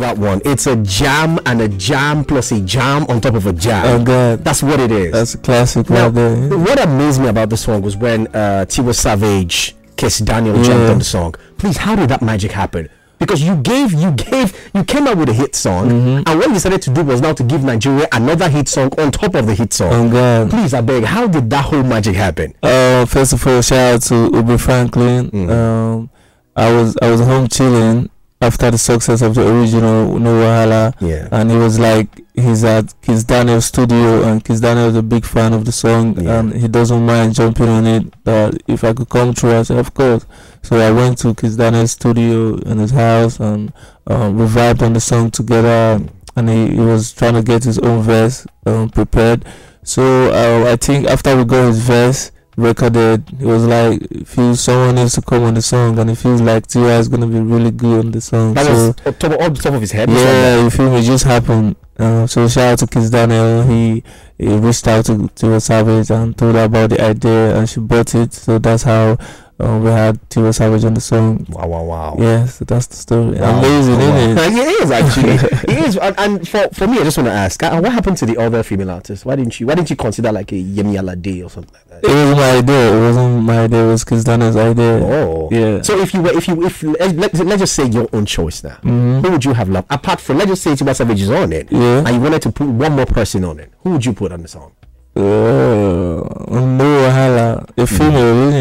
that one. It's a jam and a jam plus a jam on top of a jam. Oh God, That's what it is. that's a classic Now, what amazed me about this song was when uh, Tiwa Savage, Kizz Daniel jumped on the song. Please, how did that magic happen? Because you gave, you gave, you came out with a hit song, Mm-hmm. and what you decided to do was now to give Nigeria another hit song on top of the hit song. Oh God. Please, I beg, how did that whole magic happen? Uh, first of all, shout out to Uber Franklin. Mhm. Um, I was I was home chilling after the success of the original No Wahala, Yeah. and he was like he's at Kizz Daniel's studio, and Kizz Daniel is a big fan of the song, Yeah. and he doesn't mind jumping on it. That if I could come through, I said of course. So I went to Kizz Daniel's studio in his house, and um, we vibed on the song together. And he, he was trying to get his own verse um, prepared. So uh, I think after we got his verse recorded, it was like feels someone needs to come on the song, and it feels like Tia is gonna be really good on the song. That so was on top, of, top of his head. yeah, you feel me? It just happened. Uh, so shout out to Kizz Daniel. He he reached out to to Savage and told her about the idea, and she bought it. So that's how uh, we had Tiwa Savage on the song. Wow, wow, wow. Yeah, so that's the story. Wow. Amazing, Wow. isn't it? it is actually. it is. And, and for, for me, I just want to ask, uh, what happened to the other female artists? Why didn't you? Why didn't you consider like a Yemi Alade or something like that? It wasn't my idea. It wasn't my idea. It was Kizz Daniel's idea. Oh, Yeah. So if you were, if you, if let, let, let's just say your own choice now, Mhm. who would you have loved apart from? Let's just say Tiwa Savage is on it, Yeah. and you wanted to put one more person on it. Who would you put on the song? Uh, no wahala. The female, isn't? Mm-hmm. The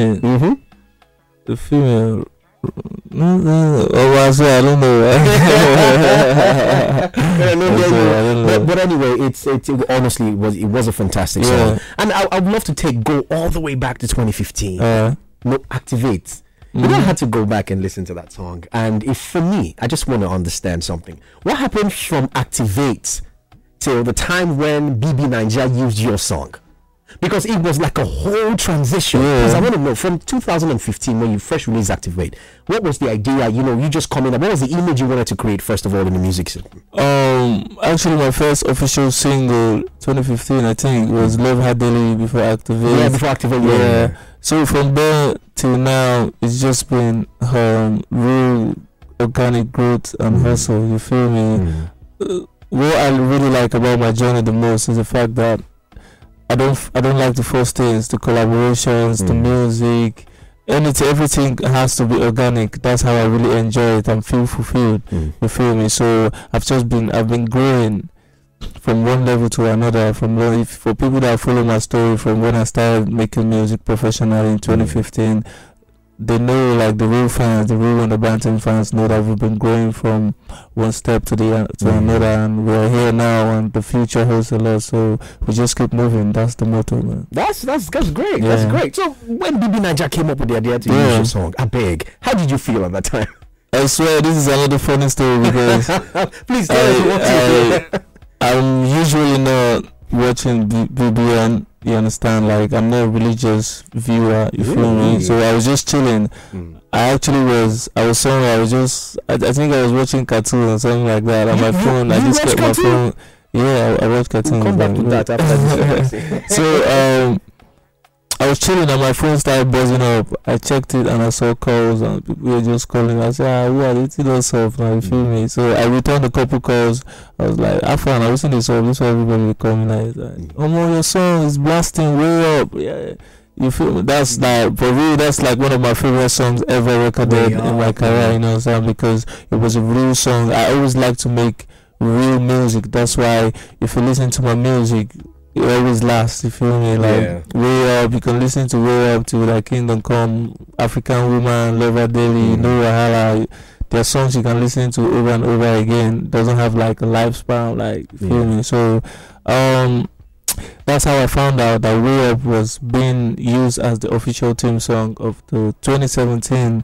female. No, no, oh, I swear, I don't know. I swear, I don't but, know. but anyway, it's it, it honestly it was it was a fantastic Yeah. song, and I, I would love to take go all the way back to 2015. Uh, no, activate. You don't have to go back and listen to that song, and if for me, I just want to understand something. What happened from activate till the time when BB Nigeria used your song? Because it was like a whole transition. Yeah. Because I want to know from 2015 when you first released Activate, what was the idea? You know, you just coming up. What was the image you wanted to create first of all in the music system? um, actually, my first official single, 2015, I think, was Love Had Daily before Activate. Yeah, before Activate. Yeah. Yeah. So from there till now, it's just been um real organic growth and hustle. You feel me? Mm. Uh, what I really like about my journey the most is the fact that I don't I don't like the first things, the collaborations, the Mm. music, anything, everything has to be organic. That's how I really enjoy it and feel fulfilled. Mm. You feel me? So I've just been I've been growing from one level to another. From one, if, for people that follow my story from when I started making music professionally in 2015, they know like the real fans, the real and the Banton fans know that we've been growing from one step to the to Mhm. another, and we're here now, and the future holds a lot. So we just keep moving. That's the motto, man. That's that's that's great. That's great. So when BB Nigeria came up with the idea to use Yeah. your song, I beg, how did you feel at that time? I swear this is another funny story because Please tell us what you I, I, I'm usually not watching B- BBN. You understand? Like I'm not a religious viewer. You feel me? Really? So I was just chilling. Mm. I actually was. I was somewhere. I was just. I, I think I was watching cartoon or something like that on my You- you- phone. I just watch kept my phone. Yeah, I, I watch cartoons. We'll come back to like, that after this. so um, I was chilling and my phone started buzzing up. I checked it and I saw calls and people were just calling. I said, ah, we are eating us up now, you feel mm. me? So I returned a couple calls. I was like, I found I was in this up. This is everybody will call me like, like oh my, your song is blasting way up. Yeah. You feel me? That's mm. like, for real, that's like one of my favorite songs ever recorded in my career, you know what I'm saying? Because it was a real song. I always like to make real music. That's why if you listen to my music, it always lasts. You feel me? Like Yeah. way up. You can listen to way up to like Kingdom Come, African Woman, Lover Daily, Mm. No Wahala. There are songs you can listen to over and over again. Doesn't have like a lifespan. Like you feel Yeah. me? So, um. That's how I found out that Way Up was being used as the official theme song of the 2017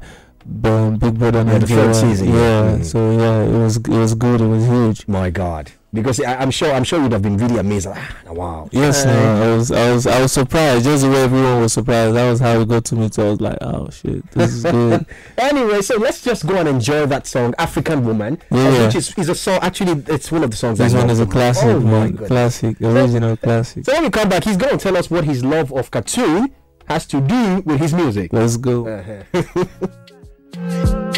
um, Big Brother Yeah, the Nigeria. season, Yeah. Mhm. so yeah, it was it was good. It was huge. My God, because I, I'm sure I'm sure you'd have been really amazed. Ah, wow. Yes, Uh, no, I was I was I was surprised. Just the way everyone was surprised. That was how it got to me. So I was like, oh shit, this is good. Anyway, so let's just go and enjoy that song, "African Woman," uh, Yeah. which is, is a song. Actually, it's one of the songs. this one is a classic, Oh man. Classic, original classic. So when we come back, he's going to tell us what his love of cartoon has to do with his music. Let's go. Uh-huh.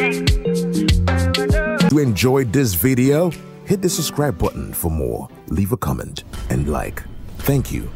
you enjoyed this video, hit the subscribe button for more, leave a comment, and like. Thank you